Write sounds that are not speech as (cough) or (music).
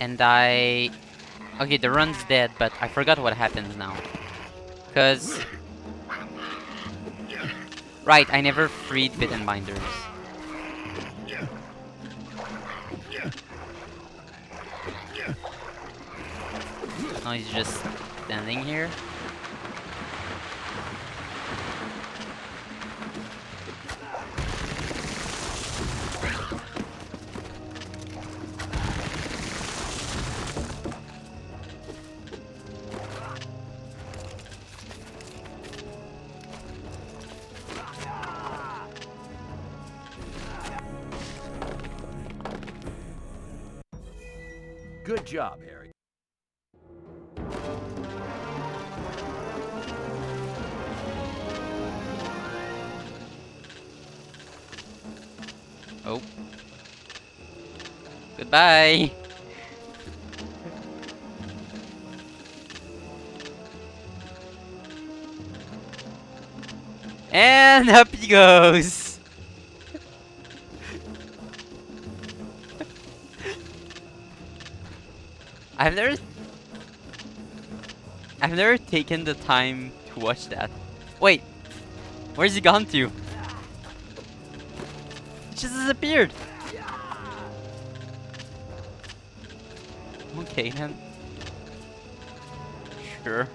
And I... Okay, the run's dead, but I forgot what happens now. Because... Right, I never freed Bittenbinders. Now he's just standing here. Good job, Harry. Oh. Goodbye! And (laughs) up he goes! I've never... I've never taken the time to watch that. Wait! Where's he gone to? He just disappeared! Okay then. Sure.